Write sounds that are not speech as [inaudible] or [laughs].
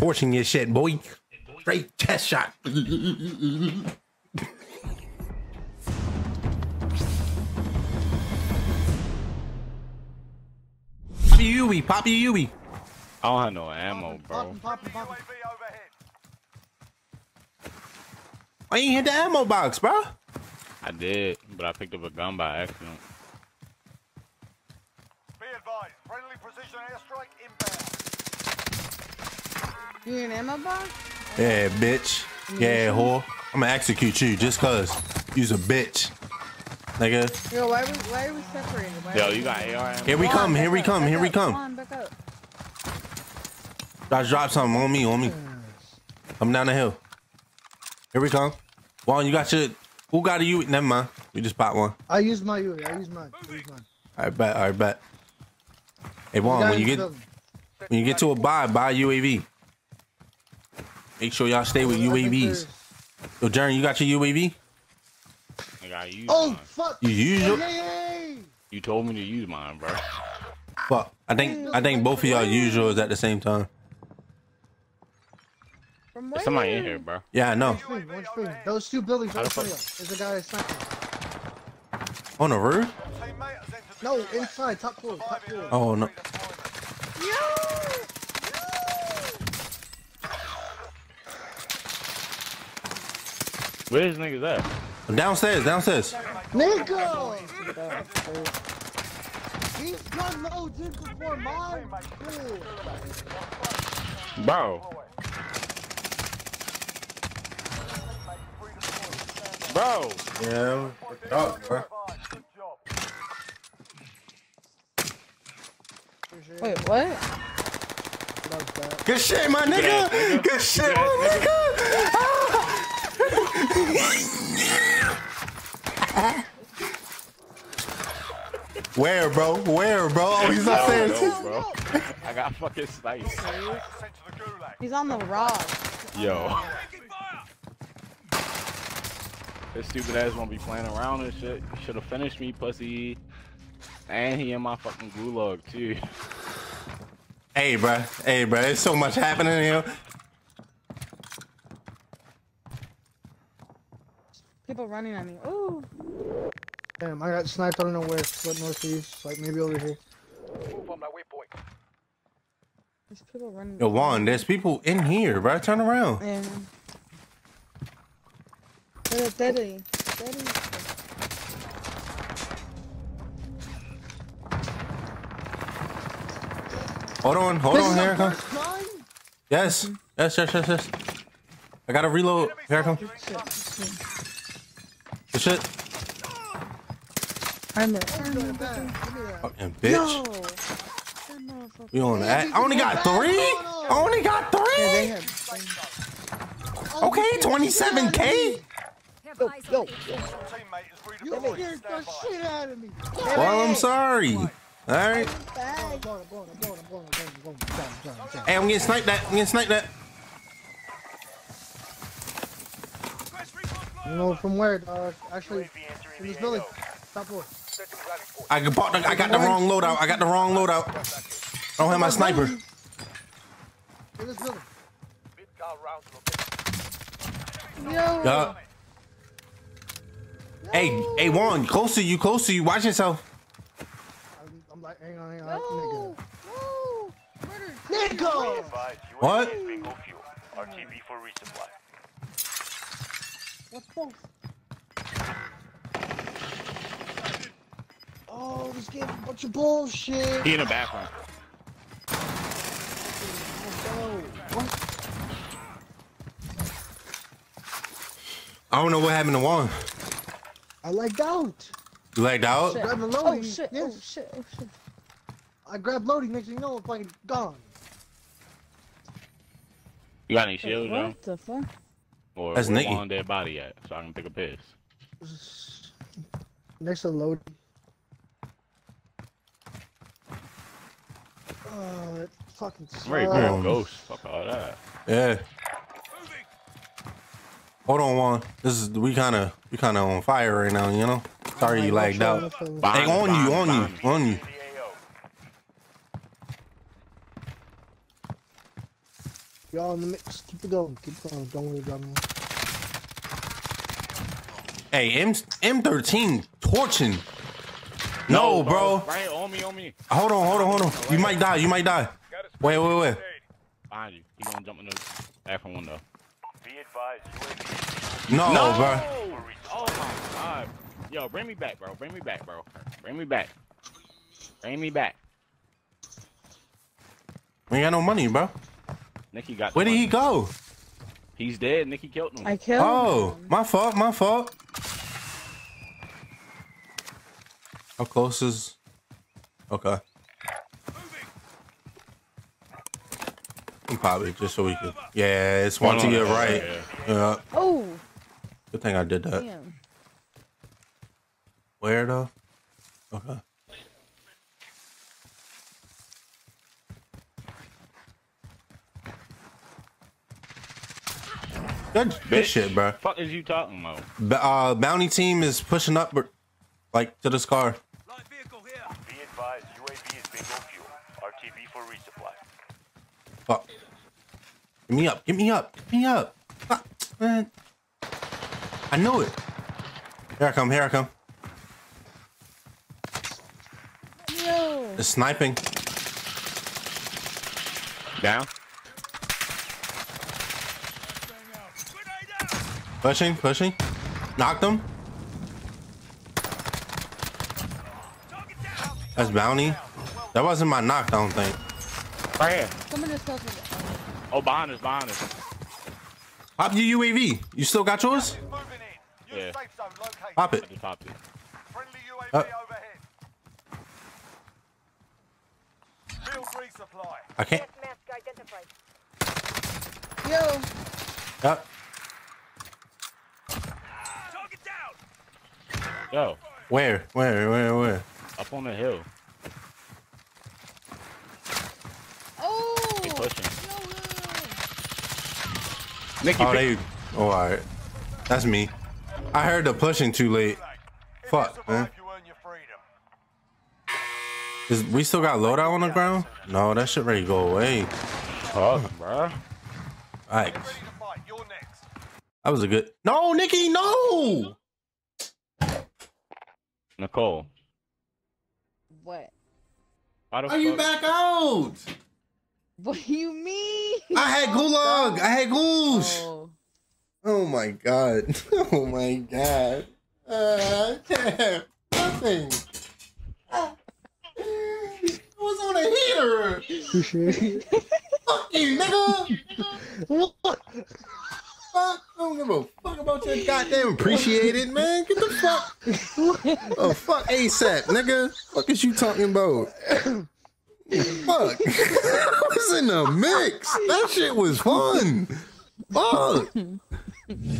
torching your shit, boy. Straight chest shot. Poppy Yui, Poppy Yui. I don't have no ammo, bro. Why you hit the ammo box, bro? I did, but I picked up a gun by accident. Be advised, friendly precision airstrike inbound. You need an ammo box? Yeah, bitch. Yeah, whore. I'm gonna execute you just cause you's a bitch. Nigga. Yo, why are we, why are we separated? Why Yo, are you got AR ammo? Here we Come come, here back we come, back here we up, come. on, back up. Josh, drop something on me, on me. Come down the hill. Here we come. Juan, you got your. Who got a U? Never mind. We just bought one. I used my Yui. I used mine. I used mine. I bet. I bet. Hey, Juan, when you get building. when you get to a buy, buy UAV. Make sure y'all stay with UAVs. there's- Yo, Jaren, you got your UAV? I got used Oh mine. fuck! You use your? You told me to use mine, bro. Fuck. I think I think both of y'all use yours at the same time. There's somebody in here, bro. Yeah, I know. Screen, one screen. Those two buildings are right the in front of you. There's a guy sniping. On the roof? Teammate has entered the No, inside, top floor, top floor. Oh no. Where this niggas at? Downstairs, downstairs. Nigga! These gun loads in before mine. Dude. Bro. Bro. Yeah. Oh, bro. Good. Wait, what? That was bad. Good shit, my nigga. Good shit, my nigga. Ah! Where, bro? Where, bro? Oh, he's I upstairs. don't know, bro. [laughs] I got fucking sniped. Sent to the gulag. He's on the rock. Yo. This stupid ass won't be playing around and shit. Should have finished me, pussy. And he in my fucking gulag too. Hey, bro. Hey, bro. There's so much happening here. People running at me. Ooh. Damn, I got sniped. I don't know where. What northeast? Like maybe over here. Move on my waypoint. There's people running. Yo, Juan, there's people in here, bro. Turn around. Yeah. Steady, steady. Steady. Hold on, hold This on. is Here our it comes. first gun? Yes. Yes, yes, yes, yes. I gotta reload. Here it comes. Good shit. I'm there. Give me that. Fucking Yo. bitch. That motherfucker. We on that. I only got three. I only got three. Okay, 27k. Yo, yo, Teammate you scared the shit out of me. Well, I'm sorry. All right. Hey, I'm getting sniped at. I'm getting sniped at. You know from where, dog? Actually, in this building. Top floor. I got bought the, I got the wrong loadout. I got the wrong loadout. Oh, I don't have my sniper. In this building. Mid-car round location. Yo. Yeah. Hey, hey, Juan, close to you, close to you. Watch yourself. I'm, I'm like, hang on, hang on. No. No. Murder. Nigga! Nigga! Advise What? UAV is bingo fuel. RTB for resupply. What Oh, this game's a bunch of bullshit. He in the bathroom. Oh. I don't know what happened to Juan. I lagged out. You lagged out? Shit. Grabbed the Oh loadout. shit. Oh shit. Oh shit. I grabbed loadout. Next thing you know, I'm fucking gone. You got any shields, Joe? What the fuck? Or That's where Nicky. Juan dead body at, so I can take a piss. Next to loadout. Oh, that fucking I'm ready for sucks. a Oh. ghost. Fuck all that. Yeah. Hold on, Juan. This is we kind of we kind of on fire right now. You know. Sorry you lagged out. Hey, on me, you, on me, you, on you. The Y'all in the mix. Keep it going. Keep it going. Don't worry about me. Hey, M M13 torching. No, bro. Right on me, on me. Hold on, hold on, hold on. You might die. You might die. Wait, wait, wait. Behind you. He gonna jump in the bathroom window. Be advised, UAV No, bro. Oh my god. Yo, bring me back, bro. Bring me back, bro. Bring me back. Bring me back. We ain't got no money, bro. Nikki got. Where did he go? He's dead. Nikki killed him. I killed Oh, him. my fault, my fault. How close is? Okay. Probably just so we could. Yeah, it's one One to on your the- right. yeah. Yeah. Oh, Good thing I did that. damn. Where though? Okay. Good, good Bitch. shit, bro. Fuck is you talking about? B- uh, bounty team is pushing up, like to this car. Be advised, UAV is bingo fuel. RTB for resupply. Fuck. Get me up. Get me up. Get me up. Fuck, man. I knew it. Here I come. Here I come. Yo. It's sniping. Down. Pushing. Pushing. Knocked him. That's bounty. That wasn't my knock. I don't think. Right here. Someone just tells me. Oh, behind us, behind us. Pop your UAV. You still got yours? Moving in. New Yeah. safe zone located. Pop it. just popped it. Friendly UAV Uh. overhead. Field resupply. I can't. Yo. Yep. Yo, Where? Where? Where? Where? up on the hill. Oh. They pushing. Nikki, Oh, they. Oh, all right. That's me. I heard the pushing too late. Fuck, man. you earn your freedom. Is we still got loadout on the ground? No, that shit ready to go away. Fuck, bruh. Alright, Get ready to fight. You're next. that was a good. No, Nikki, no. Nicole. What? Why the Are you back out? What do you mean? I had gulag. I had goosh. Oh. Oh my god. [laughs] Oh my god. Uh. Nothing. I was on a heater. [laughs] Fuck you, nigga. Fuck. I don't give a fuck about your goddamn appreciated, man. Get the fuck. Oh, fuck ASAP, nigga. Fuck is you talking about? Fuck. [laughs] Was in the mix. That shit was fun. Fuck. [laughs]